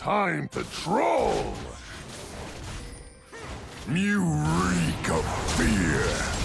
time to troll! You reek of fear!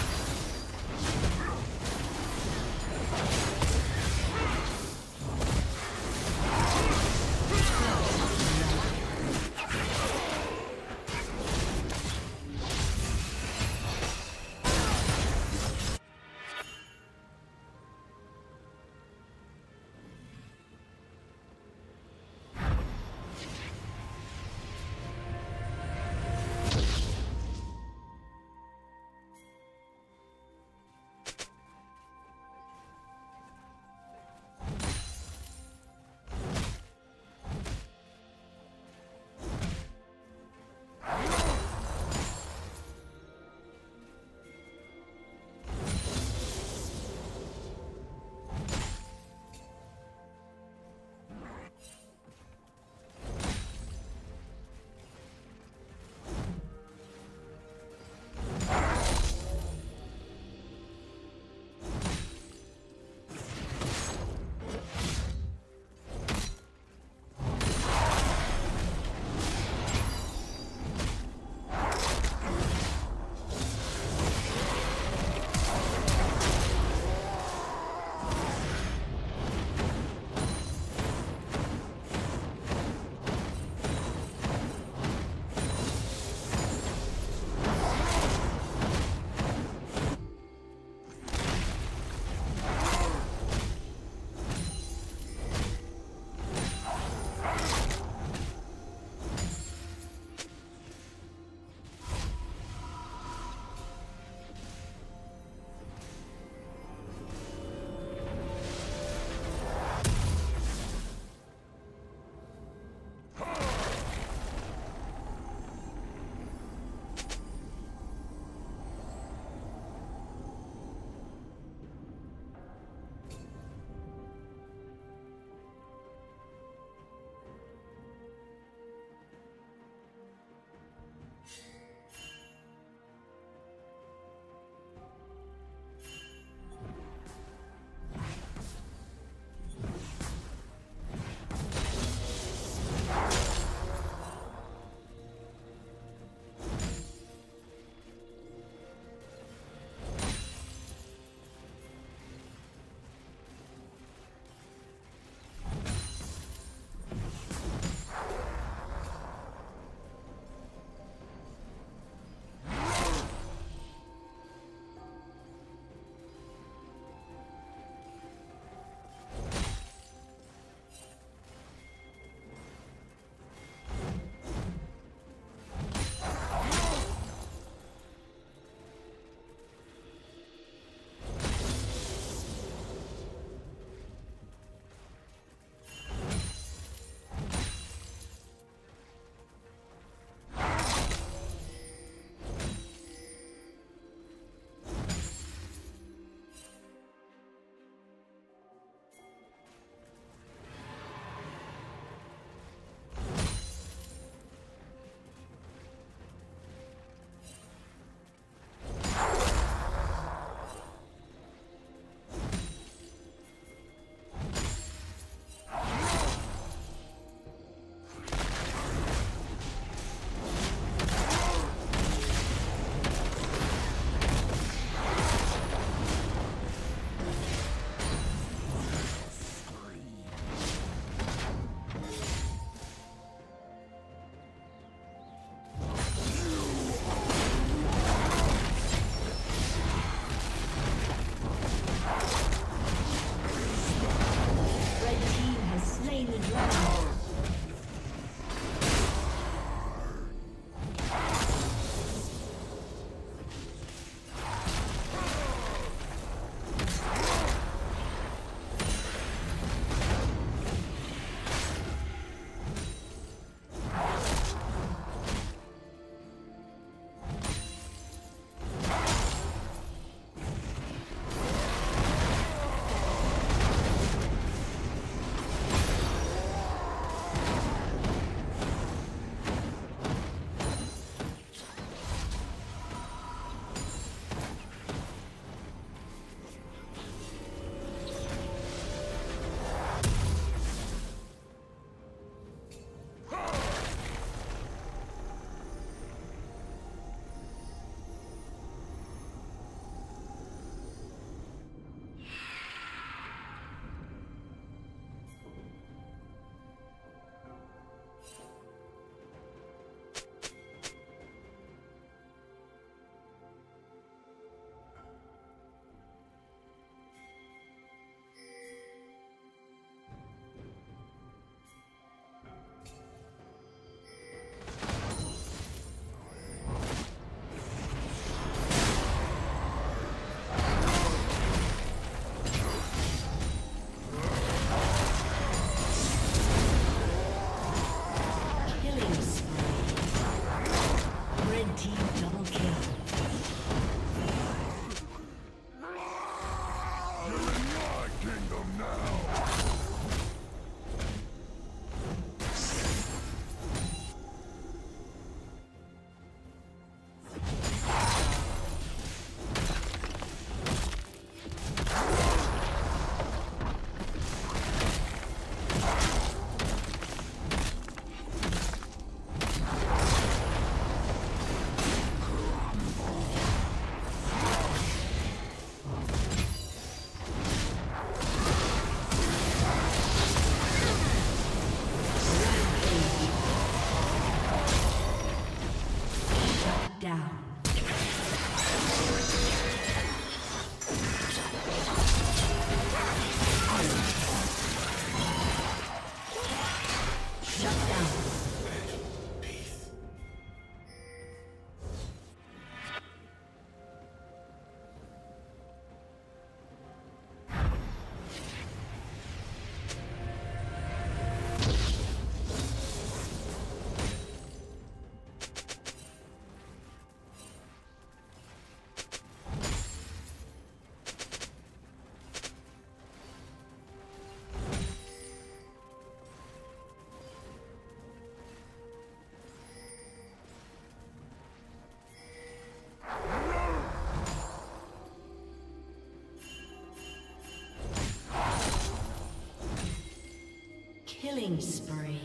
Killing spree.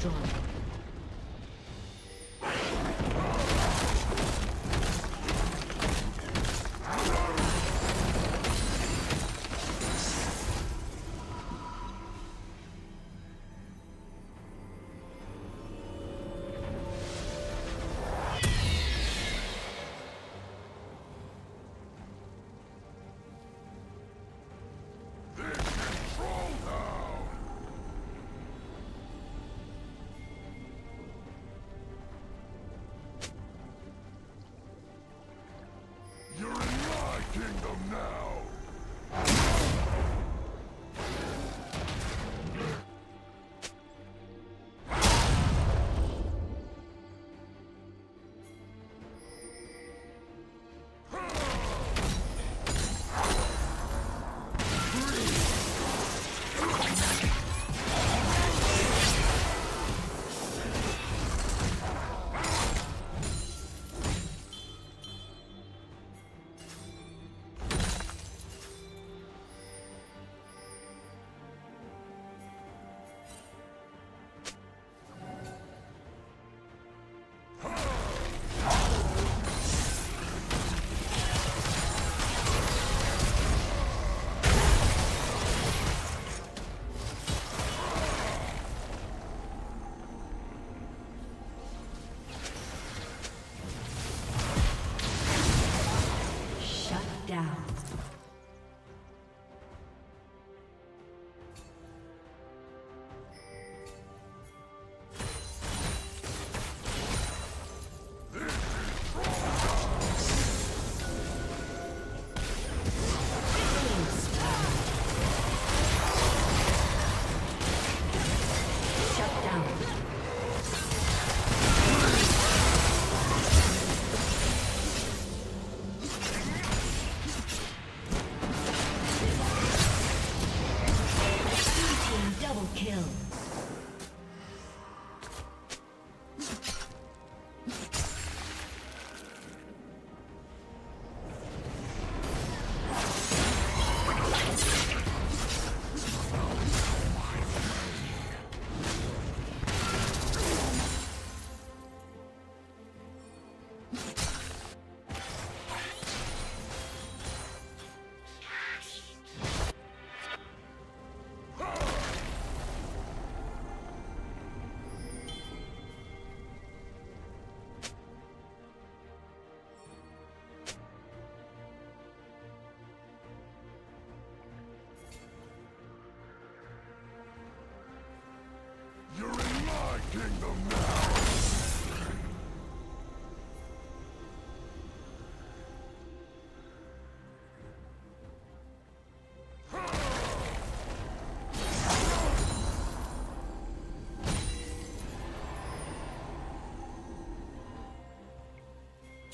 Destroyed.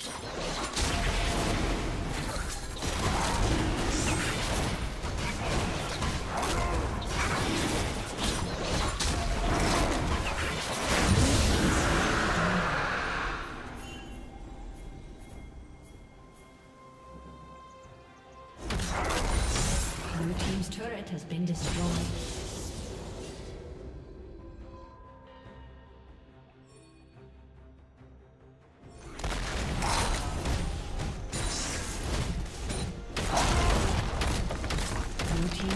Yeah.